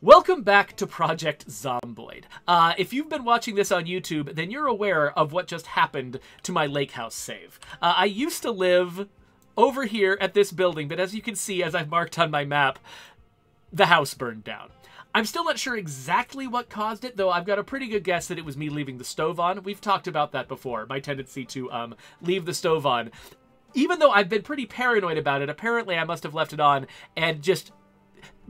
Welcome back to Project Zomboid. Uh, if you've been watching this on YouTube, then you're aware of what just happened to my lake house save. Uh, I used to live over here at this building, but as you can see, as I've marked on my map, the house burned down. I'm still not sure exactly what caused it, though I've got a pretty good guess that it was me leaving the stove on. We've talked about that before, my tendency to um, leave the stove on. Even though I've been pretty paranoid about it, apparently I must have left it on and just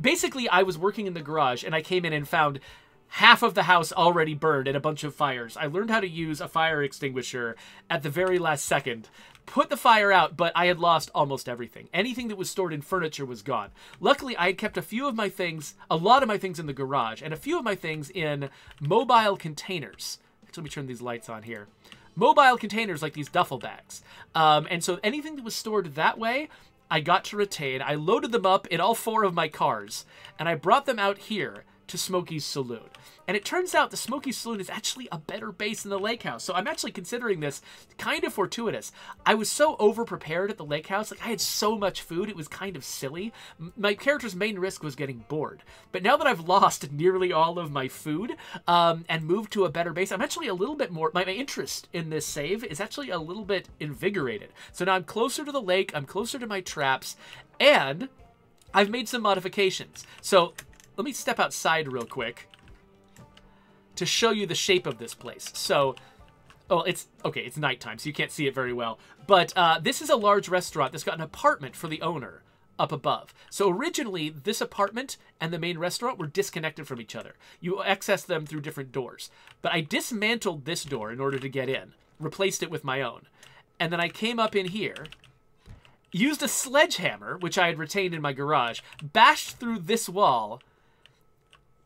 basically I was working in the garage and I came in and found half of the house already burned and a bunch of fires. I learned how to use a fire extinguisher at the very last second. Put the fire out, but I had lost almost everything. Anything that was stored in furniture was gone. Luckily, I had kept a few of my things, a lot of my things in the garage, and a few of my things in mobile containers. let me turn these lights on here. Mobile containers like these duffel bags. Um, and so anything that was stored that way, I got to retain. I loaded them up in all four of my cars, and I brought them out here to Smokey's Saloon. And it turns out the Smokey's Saloon is actually a better base than the lake house. So I'm actually considering this kind of fortuitous. I was so overprepared at the lake house. Like I had so much food, it was kind of silly. My character's main risk was getting bored. But now that I've lost nearly all of my food um, and moved to a better base, I'm actually a little bit more, my, my interest in this save is actually a little bit invigorated. So now I'm closer to the lake, I'm closer to my traps, and I've made some modifications. So let me step outside real quick to show you the shape of this place. So, oh, it's, okay, it's nighttime, so you can't see it very well. But uh, this is a large restaurant that's got an apartment for the owner up above. So originally, this apartment and the main restaurant were disconnected from each other. You access them through different doors. But I dismantled this door in order to get in, replaced it with my own. And then I came up in here, used a sledgehammer, which I had retained in my garage, bashed through this wall,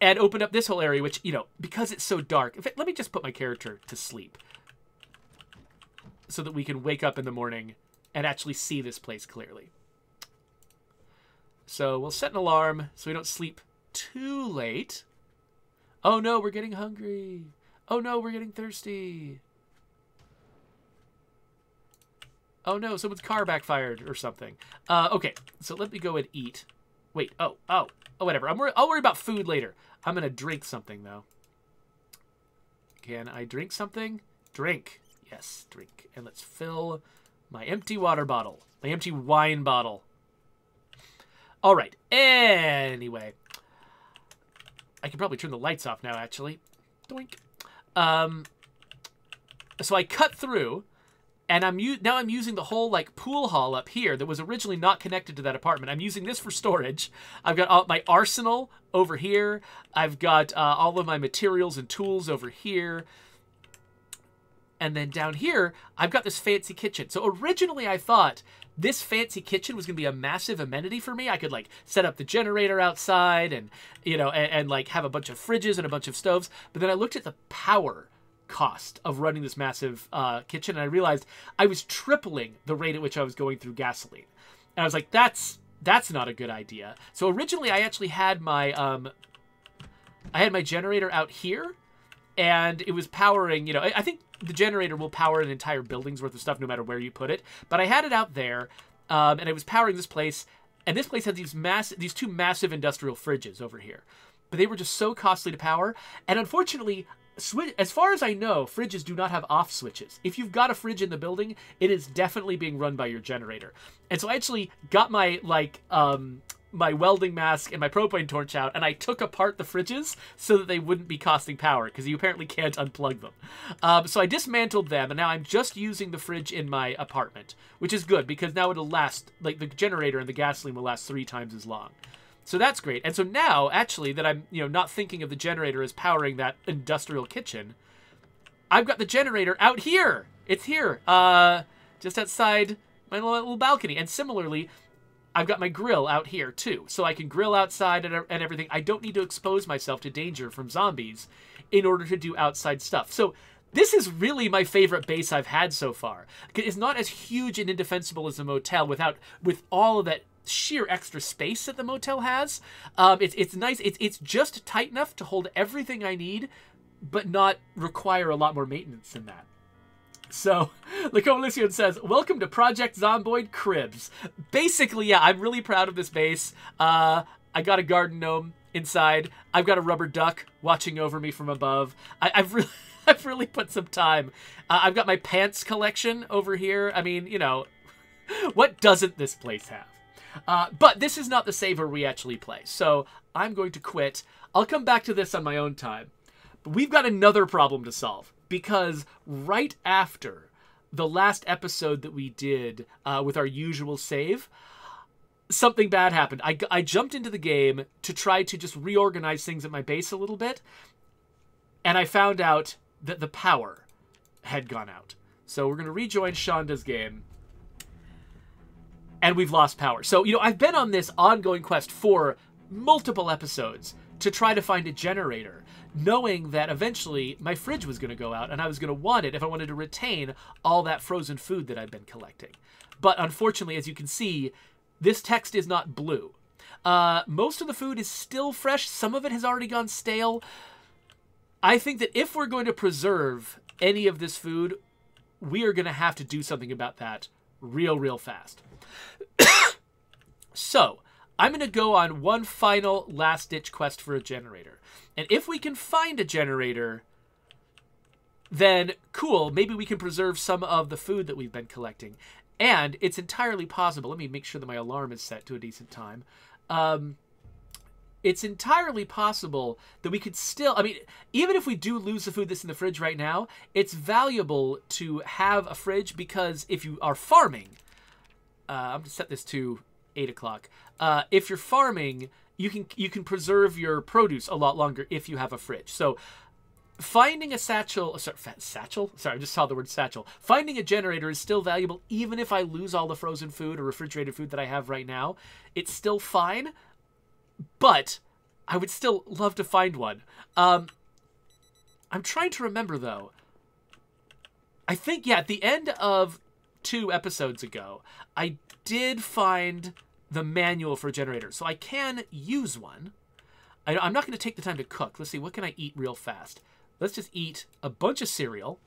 and opened up this whole area, which, you know, because it's so dark. It, let me just put my character to sleep so that we can wake up in the morning and actually see this place clearly. So we'll set an alarm so we don't sleep too late. Oh no, we're getting hungry. Oh no, we're getting thirsty. Oh no, someone's car backfired or something. Uh, okay, so let me go and eat. Wait, oh, oh, oh, whatever. I'm I'll worry about food later. I'm going to drink something, though. Can I drink something? Drink. Yes, drink. And let's fill my empty water bottle. My empty wine bottle. All right. Anyway. I can probably turn the lights off now, actually. Doink. Um, so I cut through and I'm now I'm using the whole like pool hall up here that was originally not connected to that apartment. I'm using this for storage. I've got all, my arsenal over here. I've got uh, all of my materials and tools over here. And then down here, I've got this fancy kitchen. So originally I thought this fancy kitchen was going to be a massive amenity for me. I could like set up the generator outside and, you know, and, and like have a bunch of fridges and a bunch of stoves. But then I looked at the power cost of running this massive uh, kitchen, and I realized I was tripling the rate at which I was going through gasoline. And I was like, that's that's not a good idea. So originally, I actually had my um, I had my generator out here, and it was powering. You know, I, I think the generator will power an entire building's worth of stuff, no matter where you put it. But I had it out there, um, and it was powering this place. And this place had these mass, these two massive industrial fridges over here but they were just so costly to power. And unfortunately, Switch, as far as I know, fridges do not have off switches. If you've got a fridge in the building, it is definitely being run by your generator. And so I actually got my like um my welding mask and my propane torch out, and I took apart the fridges so that they wouldn't be costing power because you apparently can't unplug them. Um, so I dismantled them, and now I'm just using the fridge in my apartment, which is good because now it'll last like the generator and the gasoline will last three times as long. So that's great. And so now, actually, that I'm you know not thinking of the generator as powering that industrial kitchen, I've got the generator out here. It's here, uh, just outside my little balcony. And similarly, I've got my grill out here too, so I can grill outside and, and everything. I don't need to expose myself to danger from zombies in order to do outside stuff. So this is really my favorite base I've had so far. It's not as huge and indefensible as a motel without with all of that sheer extra space that the motel has. Um, it's it's nice. It's it's just tight enough to hold everything I need, but not require a lot more maintenance than that. So, the Coalition says, Welcome to Project Zomboid Cribs. Basically, yeah, I'm really proud of this base. Uh, I got a garden gnome. inside. I've got a rubber duck watching over me from above. I, have really, I've really put some time. Uh, I've got my pants collection over here. I mean, you know, what doesn't this place have? Uh, but this is not the saver we actually play, so I'm going to quit. I'll come back to this on my own time. But we've got another problem to solve because right after the last episode that we did uh, with our usual save, something bad happened. I, I jumped into the game to try to just reorganize things at my base a little bit, and I found out that the power had gone out. So we're going to rejoin Shonda's game, and we've lost power. So, you know, I've been on this ongoing quest for multiple episodes to try to find a generator, knowing that eventually my fridge was going to go out and I was going to want it if I wanted to retain all that frozen food that I've been collecting. But unfortunately, as you can see, this text is not blue. Uh, most of the food is still fresh. Some of it has already gone stale. I think that if we're going to preserve any of this food, we are going to have to do something about that real, real fast. so, I'm going to go on one final last ditch quest for a generator. And if we can find a generator, then cool, maybe we can preserve some of the food that we've been collecting. And it's entirely possible. Let me make sure that my alarm is set to a decent time. Um, it's entirely possible that we could still i mean even if we do lose the food that's in the fridge right now it's valuable to have a fridge because if you are farming uh, i'm going to set this to 8 o'clock uh, if you're farming you can you can preserve your produce a lot longer if you have a fridge so finding a satchel, sorry, satchel? Sorry, I just saw the word satchel. Finding a generator is still valuable even if I lose all the frozen food or refrigerated food that I have right now. It's still fine, but I would still love to find one. Um, I'm trying to remember though. I think yeah, at the end of two episodes ago, I did find the manual for generators. so I can use one. I, am not going to take the time to cook. Let's see, what can I eat real fast? Let's just eat a bunch of cereal.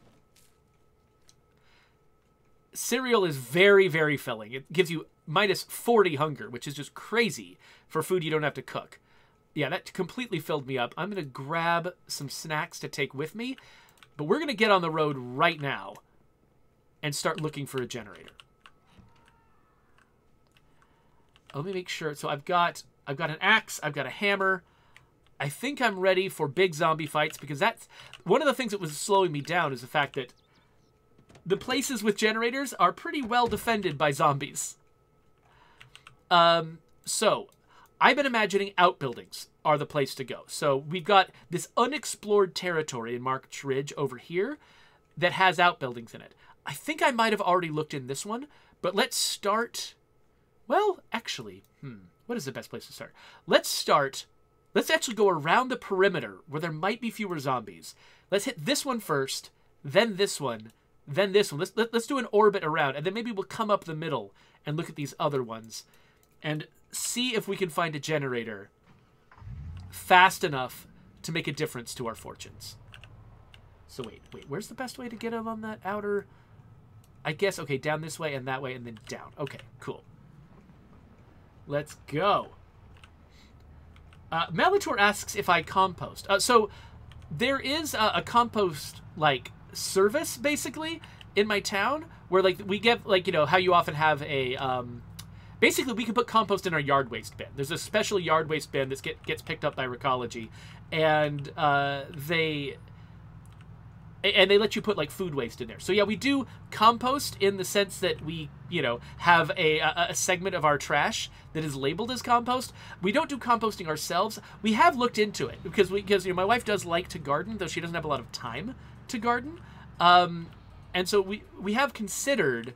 Cereal is very, very filling. It gives you minus 40 hunger, which is just crazy for food you don't have to cook. Yeah, that completely filled me up. I'm going to grab some snacks to take with me, but we're going to get on the road right now and start looking for a generator. Let me make sure. So I've got I've got an axe, I've got a hammer, I think I'm ready for big zombie fights because that's one of the things that was slowing me down is the fact that the places with generators are pretty well defended by zombies. Um, so I've been imagining outbuildings are the place to go. So we've got this unexplored territory in March Ridge over here that has outbuildings in it. I think I might have already looked in this one, but let's start. Well, actually, hmm, what is the best place to start? Let's start Let's actually go around the perimeter where there might be fewer zombies. Let's hit this one first, then this one, then this one. Let's let, us let us do an orbit around, and then maybe we'll come up the middle and look at these other ones, and see if we can find a generator fast enough to make a difference to our fortunes. So wait, wait, where's the best way to get them on that outer? I guess okay, down this way and that way, and then down. Okay, cool. Let's go. Uh, asks if I compost. Uh, so there is a, a compost like service basically in my town where like we get like you know how you often have a um, basically we can put compost in our yard waste bin. There's a special yard waste bin that get, gets picked up by Recology, and uh, they and they let you put like food waste in there. So yeah, we do compost in the sense that we, you know, have a, a, a, segment of our trash that is labeled as compost. We don't do composting ourselves. We have looked into it because we because you know my wife does like to garden, though she doesn't have a lot of time to garden. Um, and so we we have considered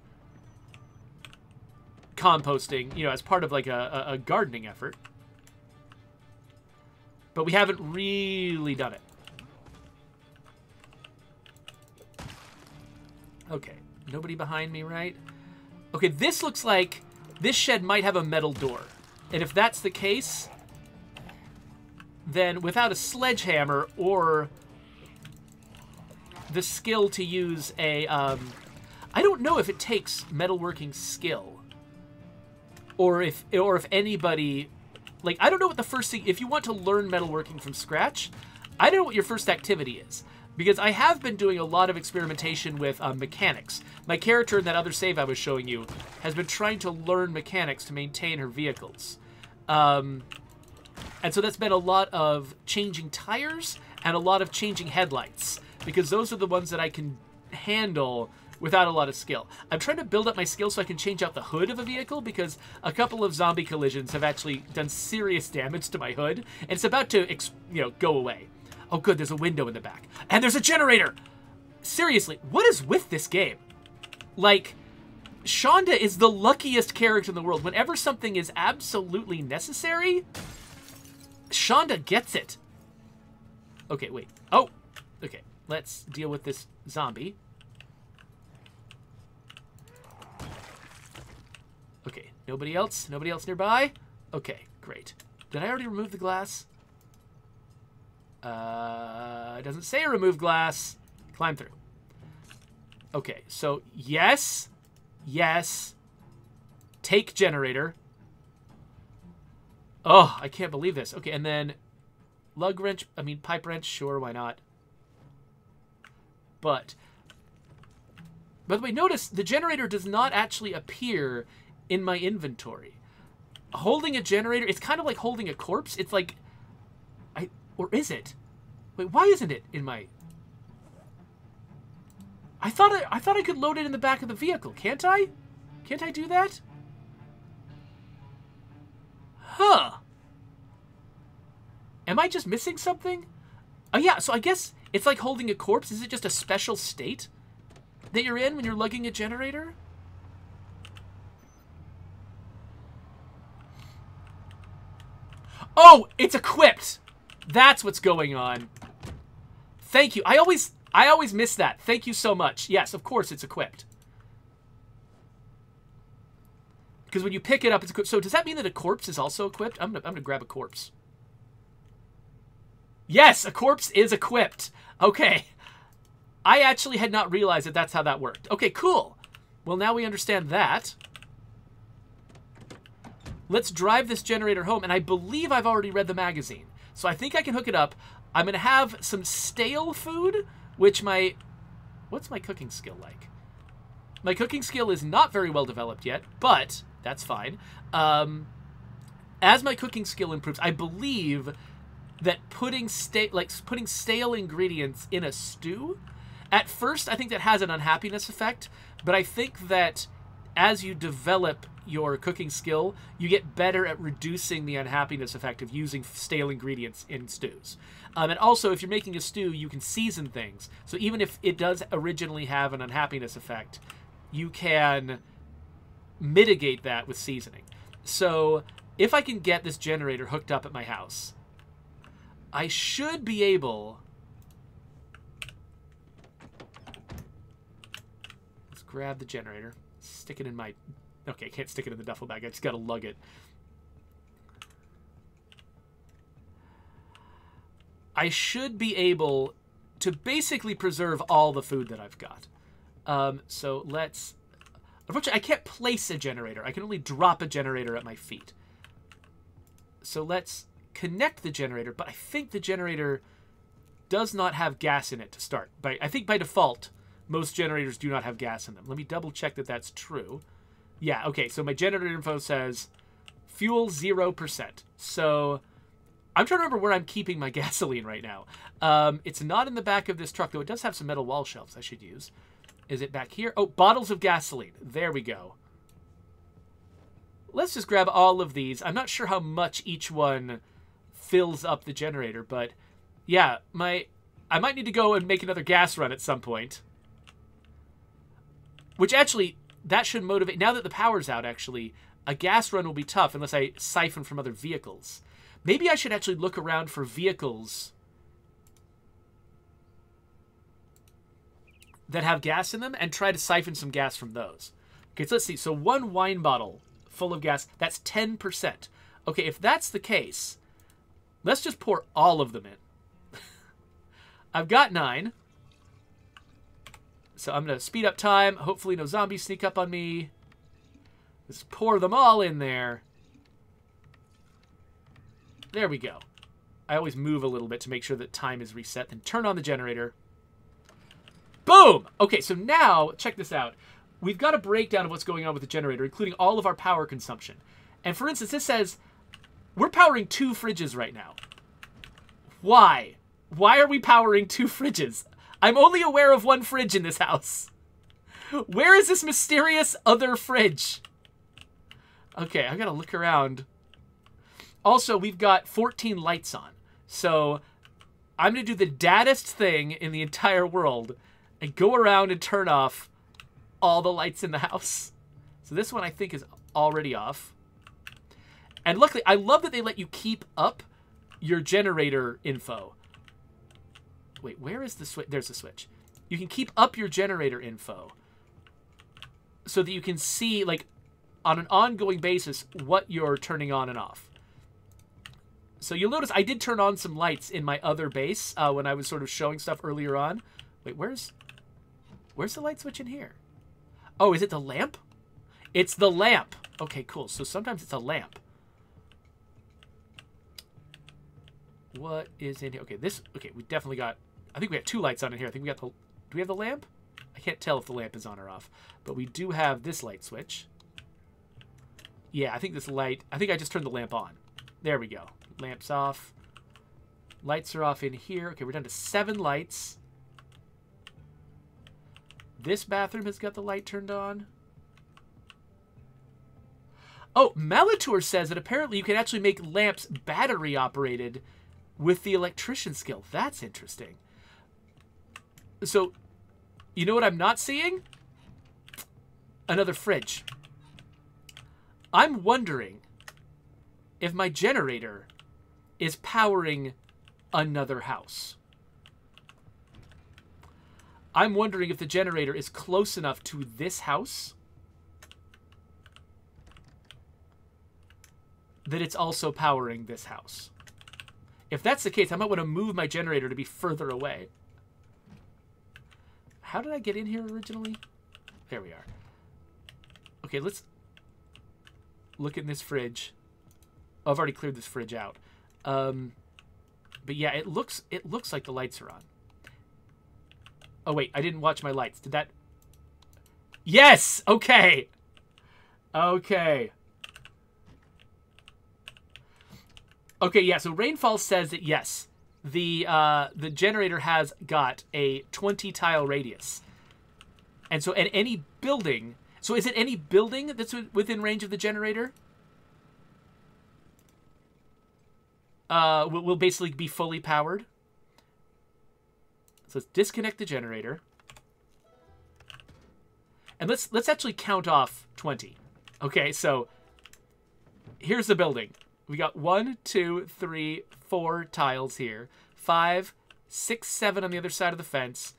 composting, you know, as part of like a, a, a gardening effort. But we haven't really done it. Okay, nobody behind me, right? Okay, this looks like this shed might have a metal door. And if that's the case, then without a sledgehammer or the skill to use a, um, I don't know if it takes metalworking skill or if or if anybody Like, I don't know what the first thing, if you want to learn metalworking from scratch, I don't know what your first activity is. Because I have been doing a lot of experimentation with uh, mechanics. My character in that other save I was showing you has been trying to learn mechanics to maintain her vehicles. Um, and so that's been a lot of changing tires and a lot of changing headlights. Because those are the ones that I can handle without a lot of skill. I'm trying to build up my skill so I can change out the hood of a vehicle because a couple of zombie collisions have actually done serious damage to my hood, and it's about to, you know, go away. Oh, good, there's a window in the back. And there's a generator! Seriously, what is with this game? Like, Shonda is the luckiest character in the world. Whenever something is absolutely necessary, Shonda gets it. Okay, wait. Oh, okay. Let's deal with this zombie. Okay, nobody else? Nobody else nearby? Okay, great. Did I already remove the glass? Uh, it doesn't say remove glass. Climb through. Okay, so yes, yes. Take generator. Oh, I can't believe this. Okay, and then lug wrench, I mean pipe wrench, sure, why not? But, by the way, notice the generator does not actually appear in my inventory. Holding a generator, it's kind of like holding a corpse. It's like, or is it? Wait, why isn't it in my... I thought I, I thought I could load it in the back of the vehicle. Can't I? Can't I do that? Huh. Am I just missing something? Oh, yeah, so I guess it's like holding a corpse. Is it just a special state that you're in when you're lugging a generator? Oh, it's equipped. That's what's going on. Thank you. I always I always miss that. Thank you so much. Yes, of course it's equipped. Because when you pick it up, it's equipped. So does that mean that a corpse is also equipped? I'm gonna, I'm gonna grab a corpse. Yes, a corpse is equipped. Okay. I actually had not realized that that's how that worked. Okay, cool. Well, now we understand that. Let's drive this generator home, and I believe I've already read the magazine. So I think I can hook it up. I'm going to have some stale food, which my... What's my cooking skill like? My cooking skill is not very well developed yet, but that's fine. Um, as my cooking skill improves, I believe that putting stale like putting stale ingredients in a stew, at first I think that has an unhappiness effect, but I think that as you develop your cooking skill, you get better at reducing the unhappiness effect of using stale ingredients in stews. Um, and also, if you're making a stew, you can season things. So even if it does originally have an unhappiness effect, you can mitigate that with seasoning. So if I can get this generator hooked up at my house, I should be able... Let's grab the generator stick it in my... Okay, I can't stick it in the duffel bag. I just got to lug it. I should be able to basically preserve all the food that I've got. Um, so let's... Unfortunately, I can't place a generator. I can only drop a generator at my feet. So let's connect the generator, but I think the generator does not have gas in it to start. But I think by default, most generators do not have gas in them. Let me double check that that's true. Yeah, okay, so my generator info says fuel 0%. So I'm trying to remember where I'm keeping my gasoline right now. Um, it's not in the back of this truck, though it does have some metal wall shelves I should use. Is it back here? Oh, bottles of gasoline. There we go. Let's just grab all of these. I'm not sure how much each one fills up the generator, but yeah, my I might need to go and make another gas run at some point. Which actually, that should motivate. Now that the power's out, actually, a gas run will be tough unless I siphon from other vehicles. Maybe I should actually look around for vehicles that have gas in them and try to siphon some gas from those. Okay, so let's see. So one wine bottle full of gas, that's 10%. Okay, if that's the case, let's just pour all of them in. I've got nine. So I'm going to speed up time. Hopefully no zombies sneak up on me. Just pour them all in there. There we go. I always move a little bit to make sure that time is reset. Then turn on the generator. Boom! Okay, so now, check this out. We've got a breakdown of what's going on with the generator, including all of our power consumption. And for instance, this says we're powering two fridges right now. Why? Why are we powering two fridges? I'm only aware of one fridge in this house. Where is this mysterious other fridge? Okay, I gotta look around. Also, we've got 14 lights on. So I'm gonna do the daddest thing in the entire world and go around and turn off all the lights in the house. So this one I think is already off. And luckily, I love that they let you keep up your generator info. Wait, where is the switch? There's the switch. You can keep up your generator info so that you can see, like, on an ongoing basis, what you're turning on and off. So you'll notice I did turn on some lights in my other base uh, when I was sort of showing stuff earlier on. Wait, where's where's the light switch in here? Oh, is it the lamp? It's the lamp. Okay, cool. So sometimes it's a lamp. What is in here? Okay, this. Okay, we definitely got. I think we have two lights on in here. I think we got the. Do we have the lamp? I can't tell if the lamp is on or off, but we do have this light switch. Yeah, I think this light. I think I just turned the lamp on. There we go. Lamps off. Lights are off in here. Okay, we're down to seven lights. This bathroom has got the light turned on. Oh, Malatour says that apparently you can actually make lamps battery operated with the electrician skill. That's interesting. So, you know what I'm not seeing? Another fridge. I'm wondering if my generator is powering another house. I'm wondering if the generator is close enough to this house that it's also powering this house. If that's the case, I might want to move my generator to be further away. How did I get in here originally? There we are. Okay, let's look in this fridge. Oh, I've already cleared this fridge out. Um, but yeah, it looks it looks like the lights are on. Oh wait, I didn't watch my lights. Did that? Yes. Okay. Okay. Okay. Yeah. So rainfall says that yes, the uh, the generator has got a 20 tile radius, and so at any building. So is it any building that's within range of the generator? uh, will, will basically be fully powered. So let's disconnect the generator. And let's let's actually count off 20. Okay, so here's the building. We got one, two, three, four tiles here. Five, six, seven on the other side of the fence.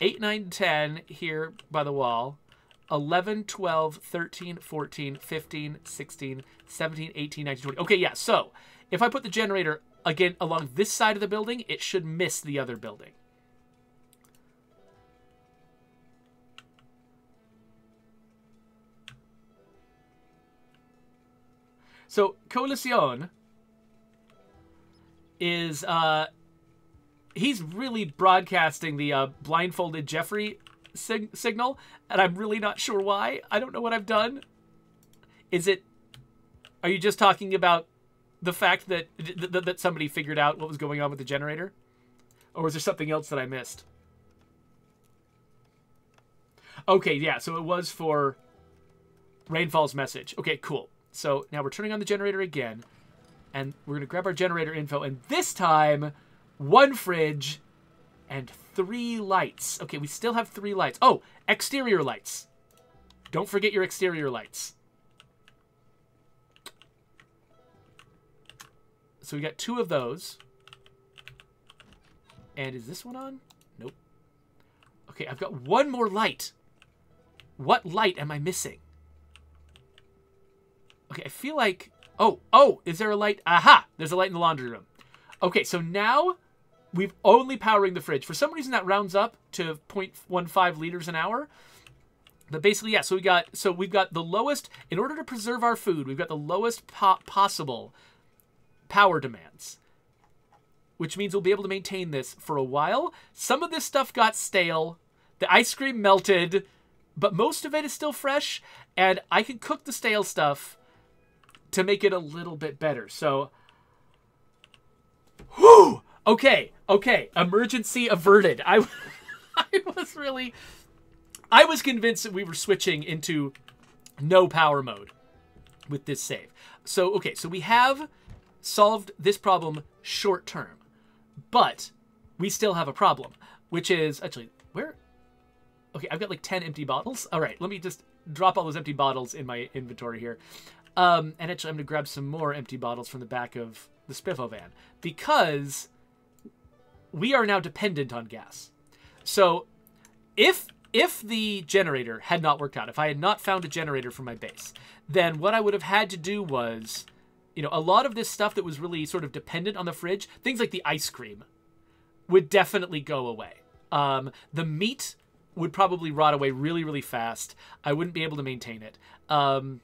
Eight, nine, ten here by the wall. 11, 12, 13, 14, 15, 16, 17, 18, 19, 20. Okay, yeah, so if I put the generator, again, along this side of the building, it should miss the other building. So, Coalición is, uh, he's really broadcasting the uh, blindfolded Jeffrey sig signal, and I'm really not sure why. I don't know what I've done. Is it, are you just talking about the fact that, that that somebody figured out what was going on with the generator, or is there something else that I missed? Okay, yeah. So it was for Rainfall's message. Okay, cool. So now we're turning on the generator again, and we're gonna grab our generator info, and this time, one fridge and three lights. Okay, we still have three lights. Oh, exterior lights. Don't forget your exterior lights. So we got two of those. And is this one on? Nope. Okay, I've got one more light. What light am I missing? Okay, I feel like... Oh, oh, is there a light? Aha! There's a light in the laundry room. Okay, so now we've only powering the fridge. For some reason, that rounds up to 0.15 liters an hour. But basically, yeah, so we got so we've got the lowest in order to preserve our food, we've got the lowest po possible power demands, which means we'll be able to maintain this for a while. Some of this stuff got stale. The ice cream melted, but most of it is still fresh, and I can cook the stale stuff to make it a little bit better. So, whew, okay, okay, emergency averted. I, I was really, I was convinced that we were switching into no power mode with this save. So, okay, so we have solved this problem short term, but we still have a problem, which is actually where. Okay, I've got like 10 empty bottles. All right, let me just drop all those empty bottles in my inventory here. Um, and actually, I'm going to grab some more empty bottles from the back of the Spiffo van because we are now dependent on gas. So if if the generator had not worked out, if I had not found a generator for my base, then what I would have had to do was, you know, a lot of this stuff that was really sort of dependent on the fridge, things like the ice cream, would definitely go away. Um, the meat would probably rot away really, really fast. I wouldn't be able to maintain it. Um,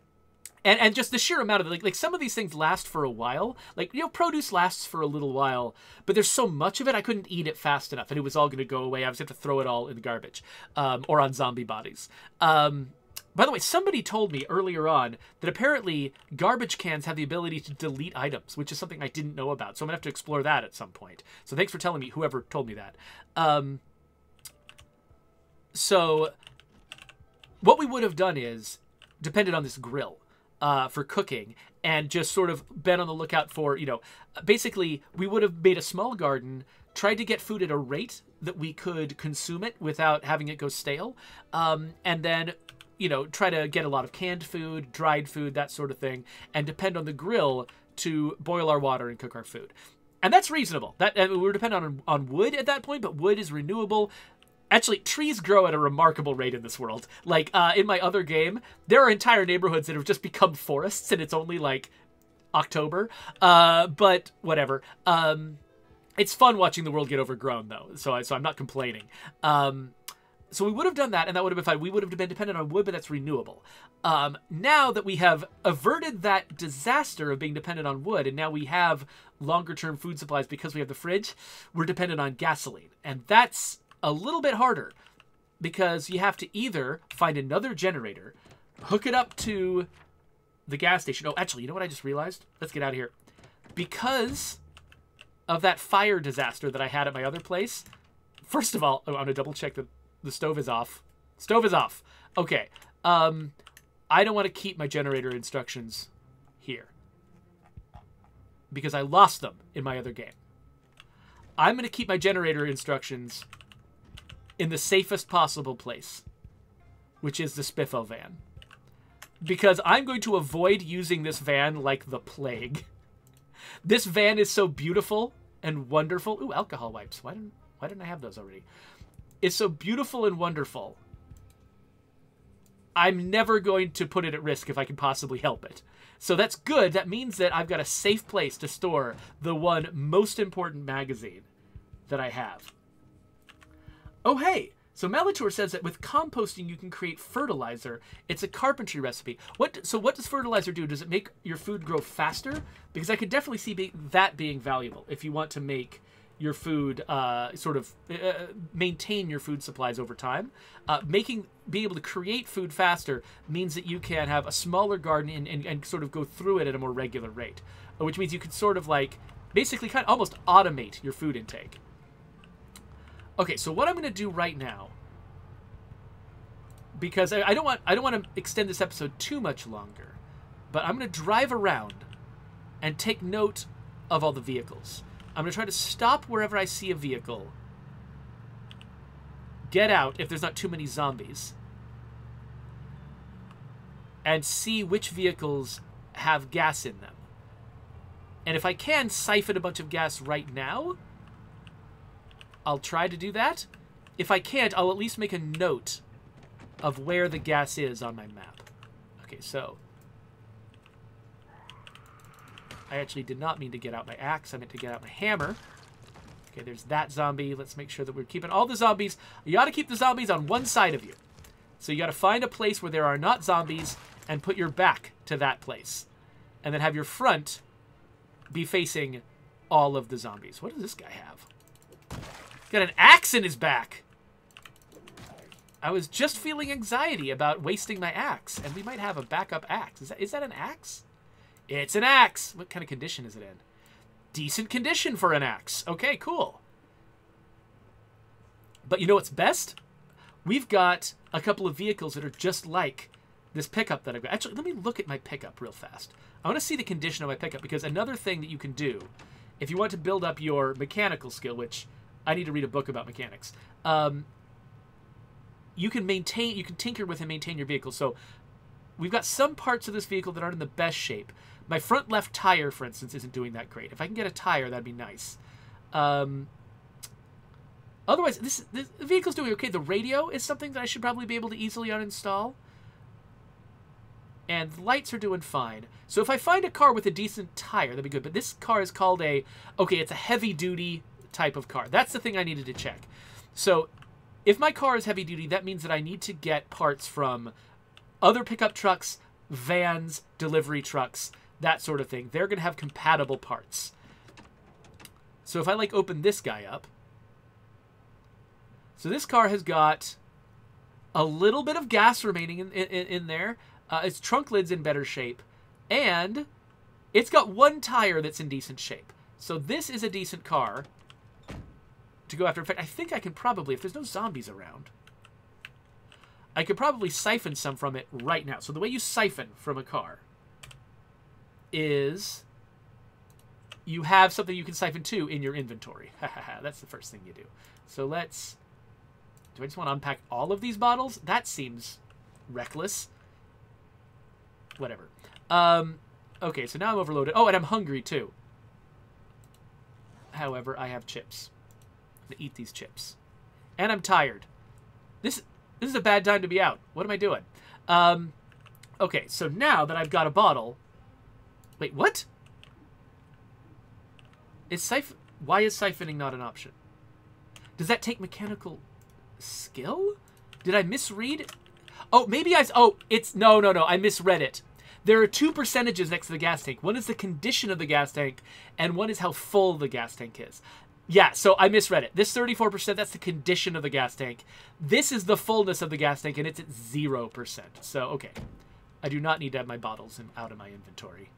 and and just the sheer amount of it, like like some of these things last for a while. Like you know, produce lasts for a little while, but there's so much of it I couldn't eat it fast enough, and it was all going to go away. I was going to throw it all in the garbage, um, or on zombie bodies. Um, by the way, somebody told me earlier on that apparently garbage cans have the ability to delete items, which is something I didn't know about. So I'm gonna have to explore that at some point. So thanks for telling me, whoever told me that. Um, so what we would have done is depended on this grill uh, for cooking and just sort of been on the lookout for, you know, basically we would have made a small garden, tried to get food at a rate that we could consume it without having it go stale, um, and then you know try to get a lot of canned food, dried food, that sort of thing, and depend on the grill to boil our water and cook our food. And that's reasonable. That we we're dependent on on wood at that point, but wood is renewable actually trees grow at a remarkable rate in this world. Like uh, in my other game there are entire neighborhoods that have just become forests and it's only like october. Uh, but whatever. Um, it's fun watching the world get overgrown though so, I, so i'm not complaining. Um, so we would have done that and that would have been fine. We would have been dependent on wood but that's renewable. Um, now that we have averted that disaster of being dependent on wood and now we have longer term food supplies because we have the fridge we're dependent on gasoline. And that's a little bit harder because you have to either find another generator, hook it up to the gas station. Oh, actually, you know what I just realized? Let's get out of here. Because of that fire disaster that I had at my other place, first of all, I'm going to double check that the stove is off. Stove is off. Okay. Um, I don't want to keep my generator instructions here because I lost them in my other game. I'm going to keep my generator instructions in the safest possible place, which is the Spiffo van. Because I'm going to avoid using this van like the plague. This van is so beautiful and wonderful. Ooh, alcohol wipes. Why didn't why didn't I have those already? It's so beautiful and wonderful. I'm never going to put it at risk if I can possibly help it. So that's good. That means that I've got a safe place to store the one most important magazine that I have. Oh, hey! So Melitor says that with composting you can create fertilizer. It's a carpentry recipe. What? So what does fertilizer do? Does it make your food grow faster? Because I could definitely see be, that being valuable if you want to make your food uh, sort of uh, maintain your food supplies over time. Uh, making being able to create food faster means that you can have a smaller garden and, and, and sort of go through it at a more regular rate, which means you can sort of like basically kind of almost automate your food intake. Okay, so what I'm going to do right now, because I, I don't want I don't want to extend this episode too much longer, but I'm going to drive around and take note of all the vehicles. I'm going to try to stop wherever I see a vehicle. Get out if there's not too many zombies. And see which vehicles have gas in them. And if I can siphon a bunch of gas right now, I'll try to do that. If I can't, I'll at least make a note of where the gas is on my map. Okay, so... I actually did not mean to get out my axe. I meant to get out my hammer. Okay, there's that zombie. Let's make sure that we're keeping all the zombies. You got to keep the zombies on one side of you. So you got to find a place where there are not zombies and put your back to that place. And then have your front be facing all of the zombies. What does this guy have? Got an axe in his back. I was just feeling anxiety about wasting my axe, and we might have a backup axe. Is that, is that an axe? It's an axe. What kind of condition is it in? Decent condition for an axe. Okay, cool. But you know what's best? We've got a couple of vehicles that are just like this pickup that I've got. Actually, let me look at my pickup real fast. I want to see the condition of my pickup because another thing that you can do if you want to build up your mechanical skill, which I need to read a book about mechanics, um, you can maintain, you can tinker with and maintain your vehicle. So we've got some parts of this vehicle that aren't in the best shape. My front left tire, for instance, isn't doing that great. If I can get a tire, that'd be nice. Um, otherwise, this, this the vehicle's doing okay. The radio is something that I should probably be able to easily uninstall. And the lights are doing fine. So if I find a car with a decent tire, that'd be good. But this car is called a, okay, it's a heavy duty type of car. That's the thing I needed to check. So if my car is heavy duty, that means that I need to get parts from other pickup trucks, vans, delivery trucks, that sort of thing. They're going to have compatible parts. So if I like open this guy up, so this car has got a little bit of gas remaining in, in, in there. Uh, its trunk lid's in better shape, and it's got one tire that's in decent shape. So this is a decent car to go after. In fact, I think I can probably, if there's no zombies around, I could probably siphon some from it right now. So the way you siphon from a car is you have something you can siphon to in your inventory. That's the first thing you do. So let's... Do I just want to unpack all of these bottles? That seems reckless. Whatever. Um, okay, so now I'm overloaded. Oh, and I'm hungry, too. However, I have chips to eat these chips. And I'm tired. This this is a bad time to be out. What am I doing? Um, okay, so now that I've got a bottle... Wait, what? Is siph Why is siphoning not an option? Does that take mechanical skill? Did I misread? Oh, maybe I... Oh, it's... No, no, no. I misread it. There are two percentages next to the gas tank. One is the condition of the gas tank, and one is how full the gas tank is. Yeah, so I misread it. This 34%, that's the condition of the gas tank. This is the fullness of the gas tank, and it's at 0%. So, okay. I do not need to have my bottles in, out of my inventory.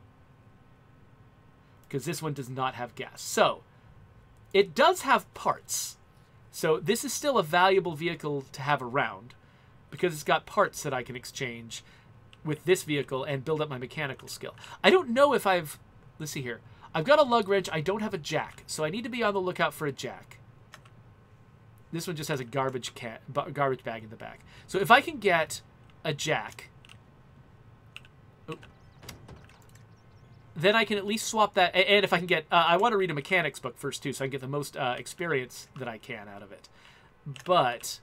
Because this one does not have gas. So, it does have parts. So, this is still a valuable vehicle to have around. Because it's got parts that I can exchange with this vehicle and build up my mechanical skill. I don't know if I've... Let's see here. I've got a lug wrench. I don't have a jack, so I need to be on the lookout for a jack. This one just has a garbage can, garbage bag in the back. So if I can get a jack, then I can at least swap that. And if I can get, uh, I want to read a mechanics book first too, so I can get the most uh, experience that I can out of it. But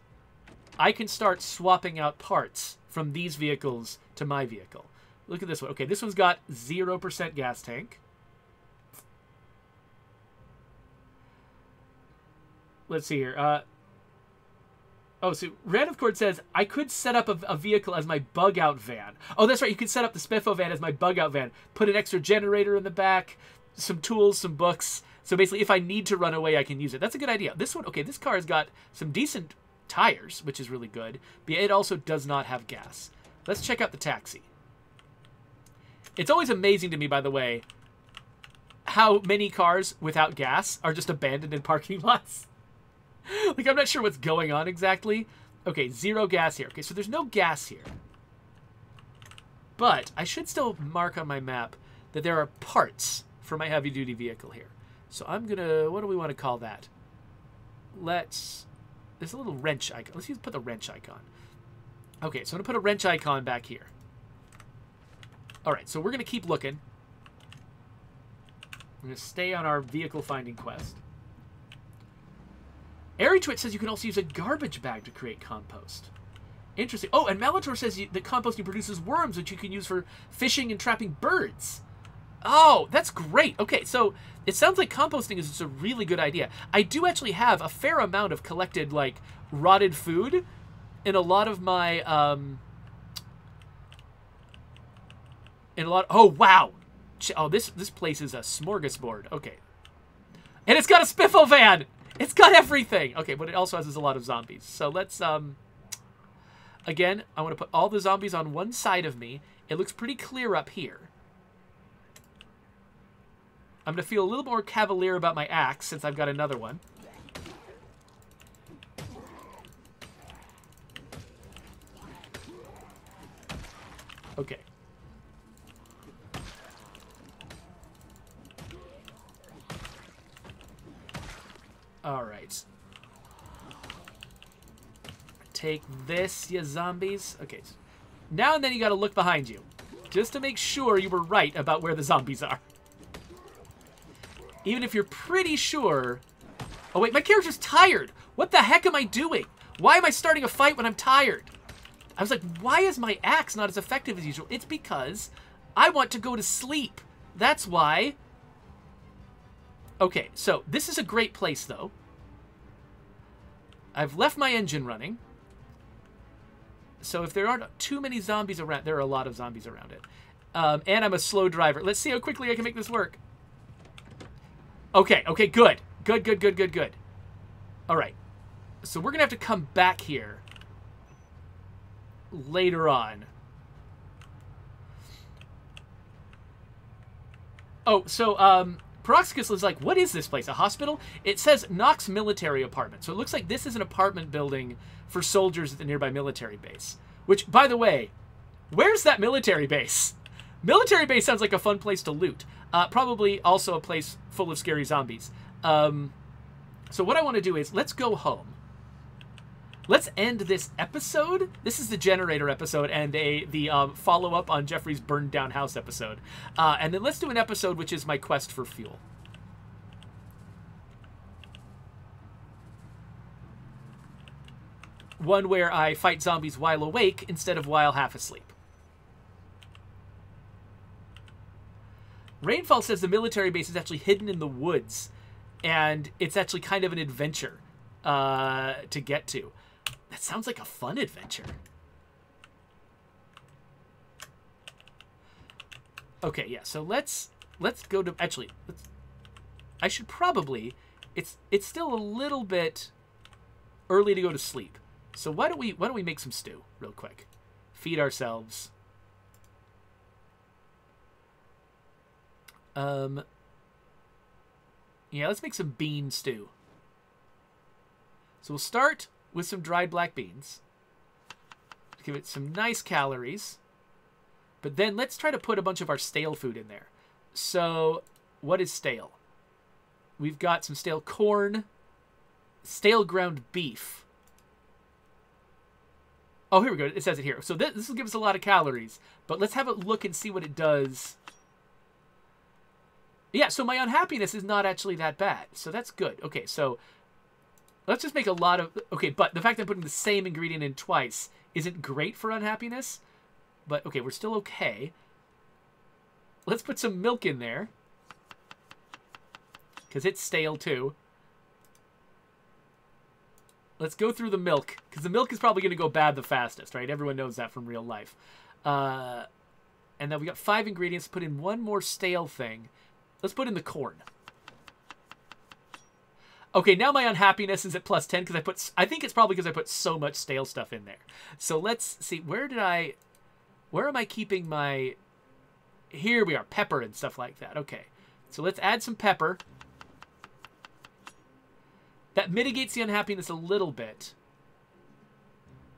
I can start swapping out parts from these vehicles to my vehicle. Look at this one. Okay, this one's got 0% gas tank. Let's see here. Uh, oh, so Red of course says I could set up a, a, vehicle as my bug out van. Oh, that's right. You could set up the Spiffo van as my bug out van. Put an extra generator in the back, some tools, some books. So basically, if I need to run away, I can use it. That's a good idea. This one, okay, this car has got some decent tires, which is really good. But it also does not have gas. Let's check out the taxi. It's always amazing to me, by the way, how many cars without gas are just abandoned in parking lots. like, I'm not sure what's going on exactly. Okay, zero gas here. Okay, so there's no gas here. But I should still mark on my map that there are parts for my heavy-duty vehicle here. So I'm going to... What do we want to call that? Let's... There's a little wrench icon. Let's use, put the wrench icon. Okay, so I'm going to put a wrench icon back here. All right, so we're going to keep looking. We're going to stay on our vehicle finding quest. Airy Twitch says you can also use a garbage bag to create compost. Interesting. Oh, and Malator says you, that composting produces worms, which you can use for fishing and trapping birds. Oh, that's great. Okay, so it sounds like composting is just a really good idea. I do actually have a fair amount of collected, like, rotted food in a lot of my, um... In a lot... Oh, wow! oh, this this place is a smorgasbord. Okay. And it's got a Spiffo van. It's got everything. Okay, but it also has a lot of zombies. So let's um. Again, I want to put all the zombies on one side of me. It looks pretty clear up here. I'm going to feel a little more cavalier about my axe since I've got another one. Okay. All right. Take this, you zombies. Okay. Now and then you gotta look behind you. Just to make sure you were right about where the zombies are. Even if you're pretty sure... Oh wait, my character's tired! What the heck am I doing? Why am I starting a fight when I'm tired? I was like, why is my axe not as effective as usual? It's because I want to go to sleep. That's why. Okay, so this is a great place, though. I've left my engine running. So if there aren't too many zombies around, there are a lot of zombies around it. Um, and I'm a slow driver. Let's see how quickly I can make this work. Okay, okay, good. Good, good, good, good, good. All right. So we're going to have to come back here later on. Oh, so um, Peroxicus is like, what is this place? A hospital? It says Knox Military Apartment. So it looks like this is an apartment building for soldiers at the nearby military base. Which, by the way, where's that military base? Military base sounds like a fun place to loot. Uh, probably also a place full of scary zombies. Um, so what I want to do is, let's go home. Let's end this episode. This is the generator episode and a the um, follow up on Jeffrey's burned down house episode, uh, and then let's do an episode which is my quest for fuel. One where I fight zombies while awake instead of while half asleep. Rainfall says the military base is actually hidden in the woods, and it's actually kind of an adventure uh, to get to. That sounds like a fun adventure. Okay, yeah. So let's let's go to actually. Let's, I should probably. It's it's still a little bit early to go to sleep. So why don't we why don't we make some stew real quick? Feed ourselves. Um. Yeah, let's make some bean stew. So we'll start with some dried black beans. Give it some nice calories. But then let's try to put a bunch of our stale food in there. So, what is stale? We've got some stale corn, stale ground beef. Oh, here we go. It says it here. So this, this will give us a lot of calories. But let's have a look and see what it does. Yeah, so my unhappiness is not actually that bad. So that's good. Okay, so Let's just make a lot of... Okay, but the fact that I'm putting the same ingredient in twice isn't great for unhappiness. But, okay, we're still okay. Let's put some milk in there. Because it's stale, too. Let's go through the milk. Because the milk is probably going to go bad the fastest, right? Everyone knows that from real life. Uh, and then we got five ingredients. Put in one more stale thing. Let's put in the corn. Okay, now my unhappiness is at plus 10 because I put, I think it's probably because I put so much stale stuff in there. So let's see, where did I, where am I keeping my, here we are, pepper and stuff like that. Okay, so let's add some pepper. That mitigates the unhappiness a little bit.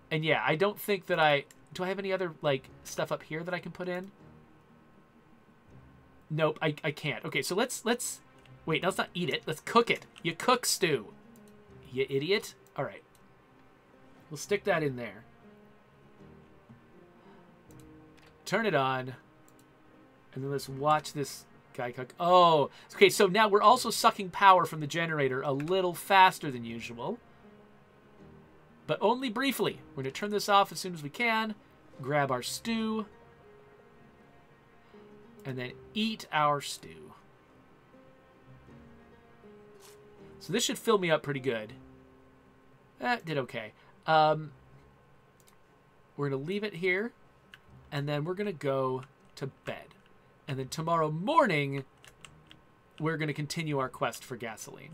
And yeah, I don't think that I, do I have any other, like, stuff up here that I can put in? Nope, I, I can't. Okay, so let's, let's, Wait, let's not eat it. Let's cook it. You cook stew. You idiot. All right. We'll stick that in there. Turn it on. And then let's watch this guy cook. Oh, okay, so now we're also sucking power from the generator a little faster than usual. But only briefly. We're going to turn this off as soon as we can. Grab our stew. And then eat our stew. So this should fill me up pretty good. That did okay. Um, we're going to leave it here. And then we're going to go to bed. And then tomorrow morning, we're going to continue our quest for gasoline.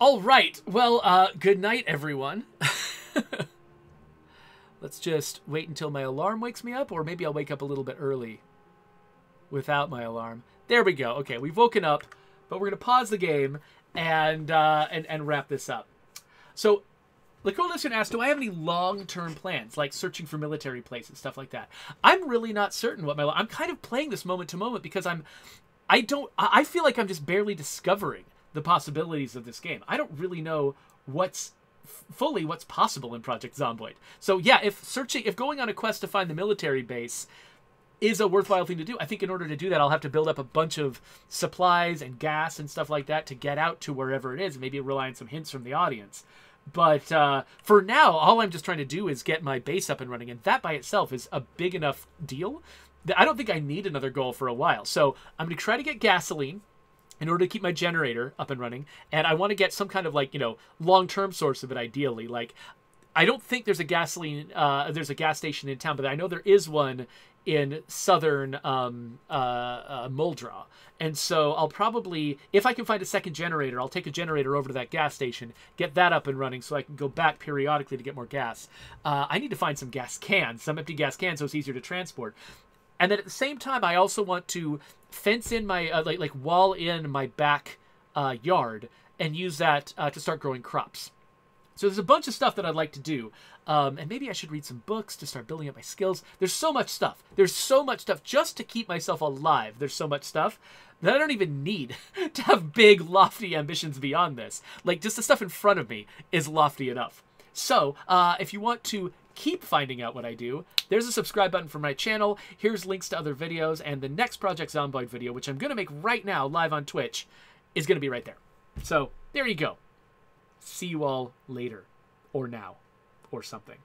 All right. Well, uh, good night, everyone. Let's just wait until my alarm wakes me up, or maybe I'll wake up a little bit early without my alarm. There we go. Okay, we've woken up, but we're gonna pause the game and uh, and and wrap this up. So, Liquor Listener asked, "Do I have any long-term plans, like searching for military places, stuff like that?" I'm really not certain what my. I'm kind of playing this moment to moment because I'm. I don't. I feel like I'm just barely discovering the possibilities of this game. I don't really know what's fully what's possible in Project Zomboid. So yeah, if searching, if going on a quest to find the military base is a worthwhile thing to do, I think in order to do that, I'll have to build up a bunch of supplies and gas and stuff like that to get out to wherever it is. Maybe rely on some hints from the audience. But uh, for now, all I'm just trying to do is get my base up and running, and that by itself is a big enough deal. That I don't think I need another goal for a while. So I'm going to try to get gasoline in order to keep my generator up and running. And I want to get some kind of like, you know, long term source of it ideally. Like, I don't think there's a gasoline, uh, there's a gas station in town, but I know there is one in southern um, uh, uh, Muldraugh. And so I'll probably, if I can find a second generator, I'll take a generator over to that gas station, get that up and running so I can go back periodically to get more gas. Uh, I need to find some gas cans, some empty gas cans so it's easier to transport. And then at the same time, I also want to fence in my uh, like like wall in my back uh, yard and use that uh, to start growing crops. So there's a bunch of stuff that I'd like to do, um, and maybe I should read some books to start building up my skills. There's so much stuff. There's so much stuff just to keep myself alive. There's so much stuff that I don't even need to have big, lofty ambitions beyond this. Like just the stuff in front of me is lofty enough. So uh, if you want to keep finding out what I do, there's a subscribe button for my channel. Here's links to other videos, and the next Project Zomboid video, which I'm going to make right now live on Twitch, is going to be right there. So there you go. See you all later, or now, or something.